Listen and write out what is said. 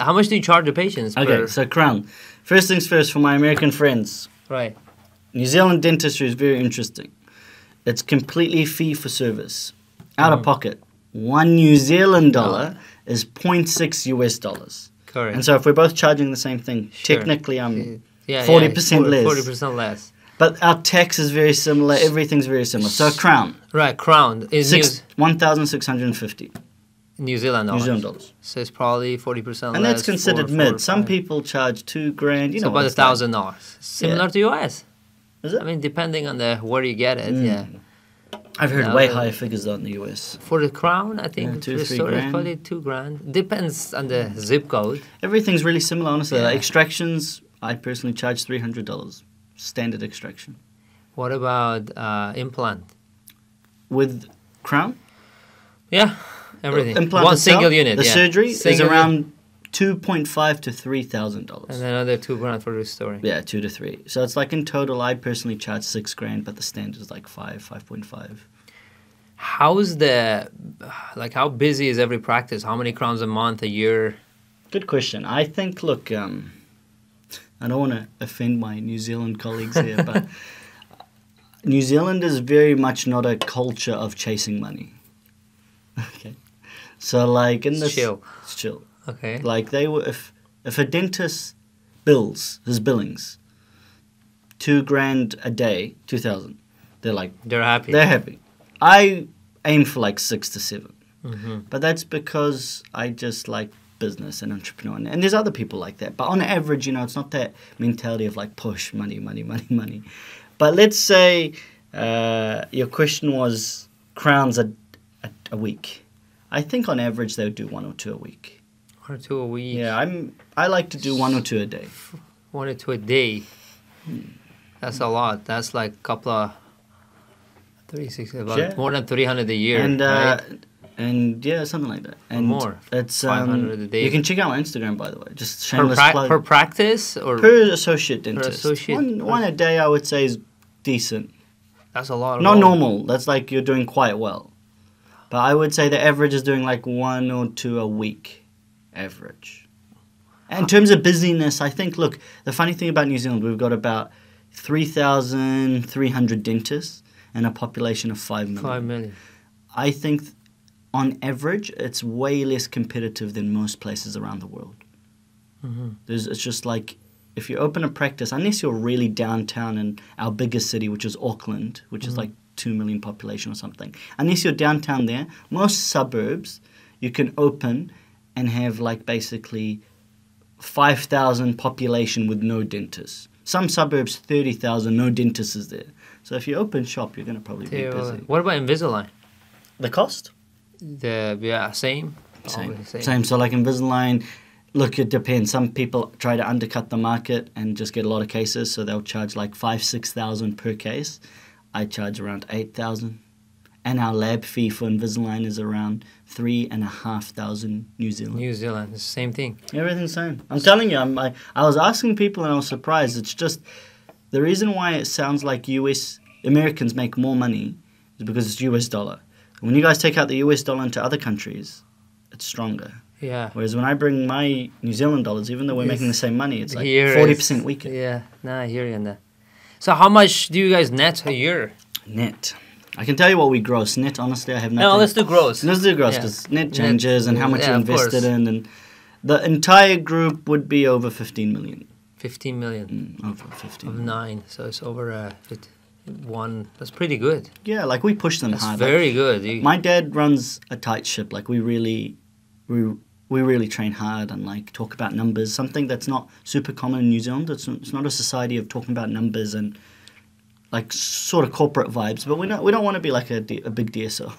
How much do you charge the patients? Okay, so Crown. First things first for my American friends. right. New Zealand dentistry is very interesting. It's completely fee for service, out Mm. of pocket. One New Zealand dollar is 0.6 US dollars. Correct. And so if we're both charging the same thing, Sure. technically I'm. yeah, 40% less. Forty percent less. But our tax is very similar. Everything's very similar. So Crown, Right. Crown is six, 1,650 New, New Zealand New dollars. Zealand dollars. So it's probably forty percent. Less. And that's considered mid. Some people charge two grand. You so know, about a like. thousand dollars. Similar to US. Is it? I mean, depending on the where you get it. Mm. Yeah. I've heard Yeah, way higher figures though in the US. For the crown, I think Yeah, two, the three store is grand. probably two grand. Depends on the zip code. Everything's really similar, honestly. Like extractions, I personally charge three hundred dollars, standard extraction. What about uh, implant? With crown, Yeah, everything. implant One itself, single unit. The yeah. surgery Single is unit, around two point five to three thousand dollars. and another two grand for restoring. Yeah, two to three. So it's like in total, I personally charge six grand, but the standard is like five, five point five. How's the like? How busy is every practice? How many crowns a month, a year? Good question. I think, look, um, I don't want to offend my New Zealand colleagues here, but New Zealand is very much not a culture of chasing money. Okay. So, like, in this. chill. It's chill. Okay. Like, they were. If, if a dentist bills his billings two grand a day, 2000 they're like, They're happy. they're happy. I aim for like six to seven. hmm But that's because I just like business and entrepreneur. And, and there's other people like that. But on average, you know, it's not that mentality of like push money, money, money, money. But let's say uh, your question was crowns a, a, a week. I think on average they would do one or two a week. One or two a week. Yeah, I'm. I like to do one or two a day. One or two a day. That's a lot. That's like a couple of. 36, about Yeah. more than 300 a year. and uh, right? and yeah, something like that. And more. It's 500 um, a day. You can check out my Instagram by the way. Just per, shameless pra- plug. per practice or Per associate dentist. associate. One, one a day, I would say, is decent. that's a lot. Not normal. That's like you're doing quite well. But I would say the average is doing like one or two a week, average. And in terms of busyness, I think, look, the funny thing about New Zealand, we've got about 3,300 dentists and a population of 5 million. Five million. I think th- on average, it's way less competitive than most places around the world. hmm There's, it's just like if you open a practice, unless you're really downtown in our biggest city, which is Auckland, which is Mhm. like 2 million population or something, unless you're downtown there, most suburbs you can open and have like basically 5,000 population with no dentists. Some suburbs, 30,000, no dentists is there. So if you open shop, you're going to probably be busy. What about Invisalign? The cost? The yeah same. Same. Always Same. So like Invisalign, look, it depends. Some people try to undercut the market and just get a lot of cases, so they'll charge like five, six thousand per case. I charge around eight thousand, and our lab fee for Invisalign is around three and a half thousand New Zealand. New Zealand, it's the same thing. Everything's same. I'm telling you, I'm, I, I was asking people and I was surprised. It's just the reason why it sounds like US Americans make more money is because it's US dollar. When you guys take out the US dollar into other countries, it's stronger. Yeah. Whereas when I bring my New Zealand dollars, even though we're making the same money, it's like forty percent weaker Yeah, nah, I hear you on that. So how much do you guys net a year? net. I can tell you what we gross net. Honestly, I have nothing. No, let's do gross. Let's do gross because net Net- changes and how much yeah, you invested in, and the entire group would be over fifteen million. 15 million Mm, over fifteen. of nine, so it's over uh, 50, one. That's pretty good. Yeah, like we push them That's hard. Like, very good. You, my dad runs a tight ship. Like we really, we we really train hard and like talk about numbers. Something that's not super common in New Zealand. It's it's not a society of talking about numbers and like sort of corporate vibes. But we don't we don't want to be like a big DSO.